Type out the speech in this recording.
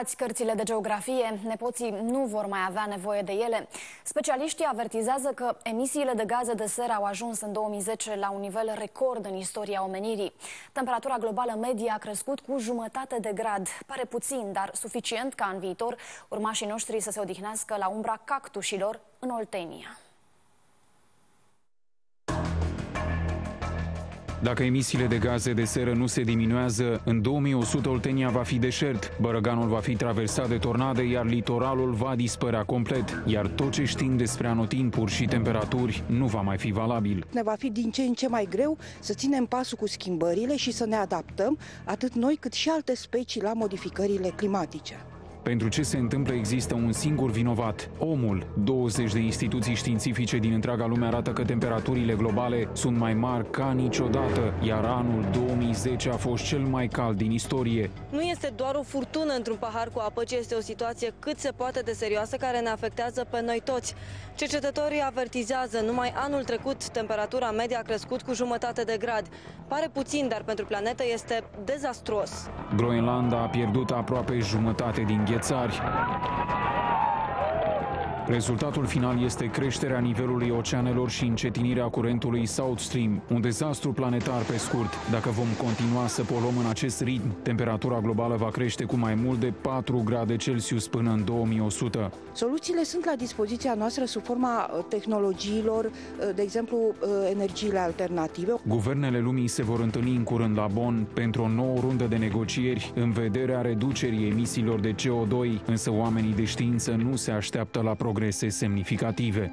Ați cărțile de geografie, nepoții nu vor mai avea nevoie de ele. Specialiștii avertizează că emisiile de gaze de seră au ajuns în 2010 la un nivel record în istoria omenirii. Temperatura globală medie a crescut cu jumătate de grad. Pare puțin, dar suficient ca în viitor urmașii noștri să se odihnească la umbra cactușilor în Oltenia. Dacă emisiile de gaze de seră nu se diminuează, în 2100 Oltenia va fi deșert, Bărăganul va fi traversat de tornade, iar litoralul va dispărea complet, iar tot ce știm despre anotimpuri și temperaturi nu va mai fi valabil. Ne va fi din ce în ce mai greu să ținem pasul cu schimbările și să ne adaptăm, atât noi cât și alte specii, la modificările climatice. Pentru ce se întâmplă există un singur vinovat, omul. 20 de instituții științifice din întreaga lume arată că temperaturile globale sunt mai mari ca niciodată, iar anul 2010 a fost cel mai cald din istorie. Nu este doar o furtună într-un pahar cu apă, ci este o situație cât se poate de serioasă care ne afectează pe noi toți. Cercetătorii avertizează, numai anul trecut temperatura media a crescut cu jumătate de grad. Pare puțin, dar pentru planetă este dezastruos. Groenlanda a pierdut aproape jumătate din Jetzt sag ich. Rezultatul final este creșterea nivelului oceanelor și încetinirea curentului South Stream, un dezastru planetar pe scurt. Dacă vom continua să poluăm în acest ritm, temperatura globală va crește cu mai mult de 4 grade Celsius până în 2100. Soluțiile sunt la dispoziția noastră sub forma uh, tehnologiilor, uh, de exemplu uh, energiile alternative. Guvernele lumii se vor întâlni în curând la Bonn pentru o nouă rundă de negocieri în vederea reducerii emisiilor de CO2, însă oamenii de știință nu se așteaptă la progres progressa é significativa.